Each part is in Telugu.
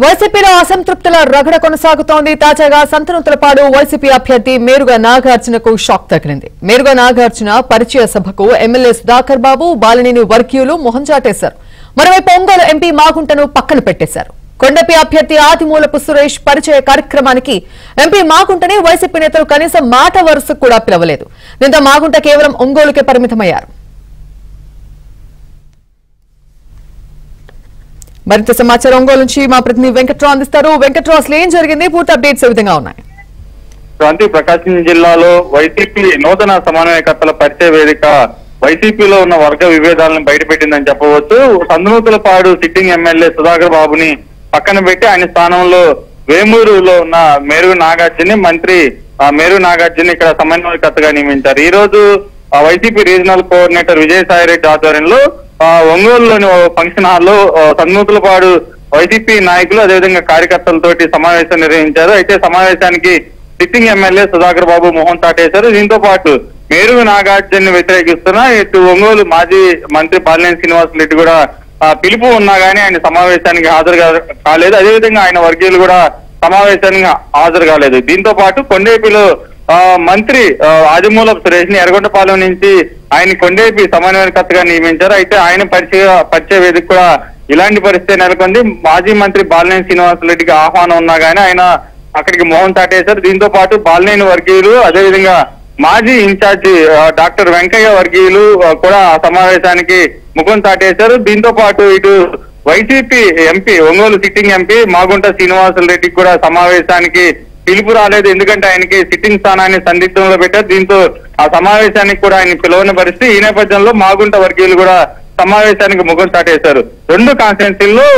వైసీపీలో అసంతృప్తుల రగడ కొనసాగుతోంది. తాజాగా సంతనూతలపాడు వైసీపీ అభ్యర్థి మేరుగా నాగార్జునకు షాక్ తగిలింది. మేరుగా నాగార్జున పరిచయ సభకు ఎమ్మెల్యే సుధాకర్ బాబు బాలినేని వర్గీయులు మొహం చాటేశారు. మరోవైపు ఒంగోలు ఎంపీ మాగుంటను పక్కన పెట్టేశారు. కొండపి అభ్యర్థి ఆదిమూలపు సురేష్ పరిచయ కార్యక్రమానికి ఎంపీ మాగుంటని వైసీపీ నేతలు కనీసం మాట వరుసకు కూడా పిలవలేదు. దీంతో మాగుంట కేవలం ఒంగోలుకే పరిమితమయ్యారు. మరింత సమాచారం ఒంగోలు నుంచి మా ప్రతినిధి వెంకట్రావు అందిస్తారు. వెంకట్రావు అసలు ఏం జరిగింది? పూర్తి అప్డేట్స్ ఏ విధంగా ఉన్నాయి? క్రాంతి ప్రకాశం జిల్లాలో వైసీపీ నూతన సమన్వయకర్తల పరిచయ వేదిక వైసీపీలో ఉన్న వర్గ విభేదాలను బయటపెట్టిందని చెప్పవచ్చు. సందనూతులపాడు సిట్టింగ్ ఎమ్మెల్యే సుధాకర్ బాబుని పక్కన పెట్టి ఆయన స్థానంలో వేమూరులో ఉన్న మేరు నాగార్జుని మంత్రి ఆ, మేరు నాగార్జుని ఇక్కడ సమన్వయకర్తగా నియమించారు. ఈ రోజు ఆ, వైసీపీ రీజనల్ కోఆర్డినేటర్ విజయసాయి రెడ్డి ఆధ్వర్యంలో ఒంగోలులోని ఫంక్షన్ హాల్లో ఆ, సందనూతులపాడు వైసీపీ నాయకులు అదేవిధంగా కార్యకర్తలతోటి సమావేశం నిర్వహించారు. అయితే సమావేశానికి సిట్టింగ్ ఎమ్మెల్యే సుధాకర్ బాబు మోహన్ చాటేశారు. దీంతో పాటు మేరు నాగార్జున్ వ్యతిరేకిస్తున్న ఇటు ఒంగోలు మాజీ మంత్రి బాలినేని శ్రీనివాస్ రెడ్డి కూడా పిలుపు ఉన్నా కానీ ఆయన సమావేశానికి హాజరు కాలేదు. అదేవిధంగా ఆయన వర్గీయులు కూడా సమావేశానికి హాజరు కాలేదు. దీంతో పాటు కొండేపిలో మంత్రి ఆదిమూలపు సురేష్ని ఎర్రగొండపాలెం నుంచి ఆయన కొండేపి సమన్వయకర్తగా నియమించారు. అయితే ఆయన పరిచయ పరిచయ వేదిక కూడా ఇలాంటి పరిస్థితి నెలకొంది. మాజీ మంత్రి బాలినేని శ్రీనివాసరెడ్డికి ఆహ్వానం ఉన్నా కానీ ఆయన అక్కడికి మోహన్ చాటేశారు దీంతో పాటు బాలినేని వర్గీయులు అదేవిధంగా మాజీ ఇన్ఛార్జి డాక్టర్ వెంకయ్య వర్గీయులు కూడా ఆ సమావేశానికి ముఖం చాటేశారు దీంతో పాటు ఇటు YCP MP Ongole sitting MP Magunta Srinivasulu రెడ్డికి కూడా సమావేశానికి పిలుపు రాలేదు. ఎందుకంటే ఆయనకి సిట్టింగ్ స్థానాన్ని సందిగ్ధంలో పెట్టారు. దీంతో ఆ సమావేశానికి కూడా ఆయన పిలవని పరిస్థితి. ఈ నేపథ్యంలో మాగుంట వర్గీయులు కూడా సమావేశానికి ముఖం చాటేశారు రెండు కాన్స్టిట్యున్సీల్లో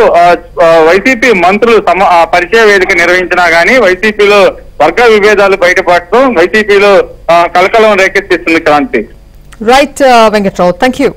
వైసీపీ మంత్రులు సమ పరిచయ వేదిక నిర్వహించినా గానీ వైసీపీలో వర్గ విభేదాలు బయటపడటం వైసీపీలో కలకలం రేకెత్తిస్తుంది Kranthi. Right Venkatrao thank you